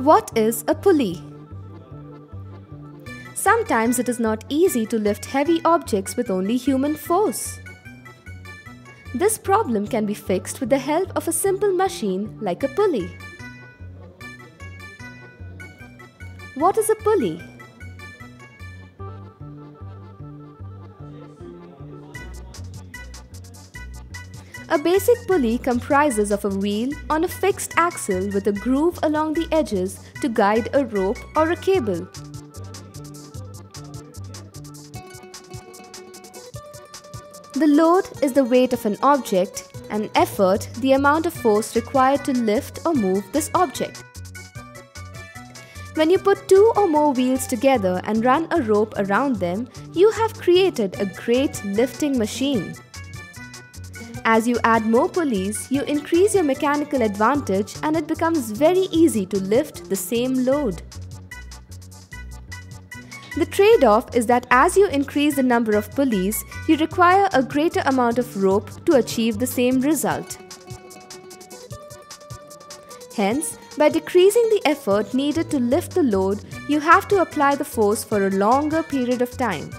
What is a pulley? Sometimes it is not easy to lift heavy objects with only human force. This problem can be fixed with the help of a simple machine like a pulley. What is a pulley? A basic pulley comprises of a wheel on a fixed axle with a groove along the edges to guide a rope or a cable. The load is the weight of an object and effort the amount of force required to lift or move this object. When you put two or more wheels together and run a rope around them, you have created a great lifting machine. As you add more pulleys, you increase your mechanical advantage and it becomes very easy to lift the same load. The trade-off is that as you increase the number of pulleys, you require a greater amount of rope to achieve the same result. Hence, by decreasing the effort needed to lift the load, you have to apply the force for a longer period of time.